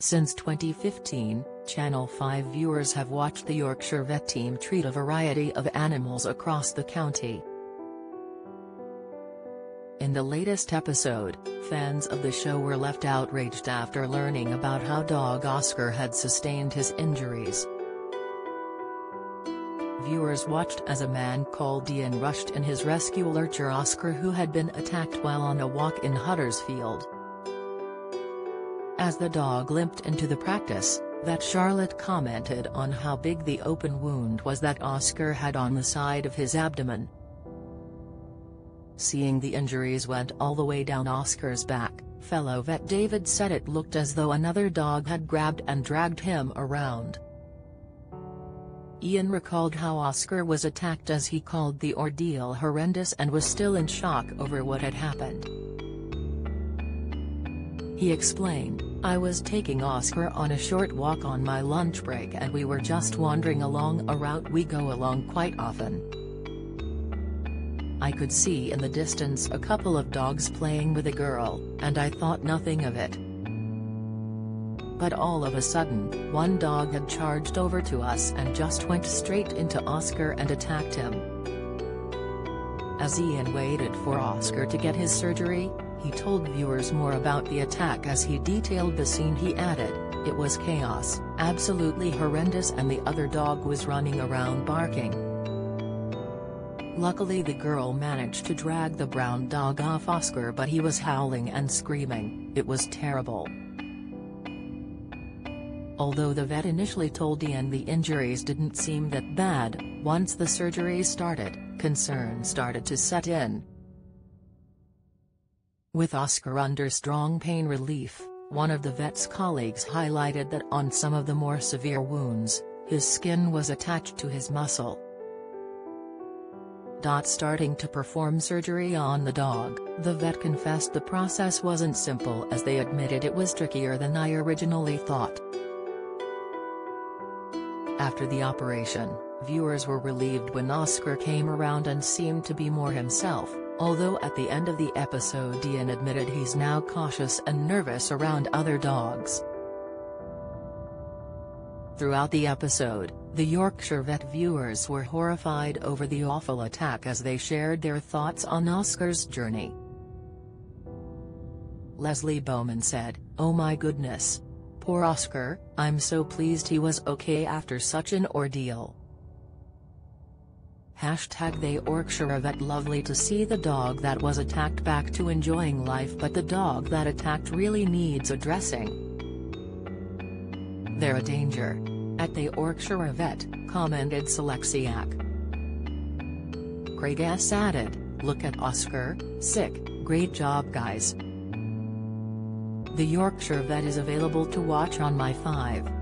Since 2015, Channel 5 viewers have watched the Yorkshire vet team treat a variety of animals across the county. In the latest episode, fans of the show were left outraged after learning about how dog Oscar had sustained his injuries. Viewers watched as a man called Ian rushed in his rescue lurcher Oscar who had been attacked while on a walk in Huddersfield. As the dog limped into the practice, that Charlotte commented on how big the open wound was that Oscar had on the side of his abdomen. Seeing the injuries went all the way down Oscar's back, fellow vet David said it looked as though another dog had grabbed and dragged him around. Ian recalled how Oscar was attacked as he called the ordeal horrendous and was still in shock over what had happened. He explained, I was taking Oscar on a short walk on my lunch break and we were just wandering along a route we go along quite often. I could see in the distance a couple of dogs playing with a girl, and I thought nothing of it. But all of a sudden, one dog had charged over to us and just went straight into Oscar and attacked him. As Ian waited for Oscar to get his surgery, he told viewers more about the attack as he detailed the scene he added, it was chaos, absolutely horrendous and the other dog was running around barking. Luckily the girl managed to drag the brown dog off Oscar but he was howling and screaming, it was terrible. Although the vet initially told Ian the injuries didn't seem that bad, once the surgery started, concern started to set in. With Oscar under strong pain relief, one of the vet's colleagues highlighted that on some of the more severe wounds, his skin was attached to his muscle. Dot starting to perform surgery on the dog, the vet confessed the process wasn't simple as they admitted it was trickier than I originally thought. After the operation, viewers were relieved when Oscar came around and seemed to be more himself, although at the end of the episode Ian admitted he's now cautious and nervous around other dogs. Throughout the episode, the Yorkshire vet viewers were horrified over the awful attack as they shared their thoughts on Oscar's journey. Leslie Bowman said, Oh my goodness. Poor Oscar, I'm so pleased he was okay after such an ordeal. Hashtag they Yorkshire vet lovely to see the dog that was attacked back to enjoying life but the dog that attacked really needs addressing. They're a danger. At the Yorkshire vet, commented Selexiak. Craig S. added, look at Oscar, sick, great job guys. The Yorkshire vet is available to watch on My 5.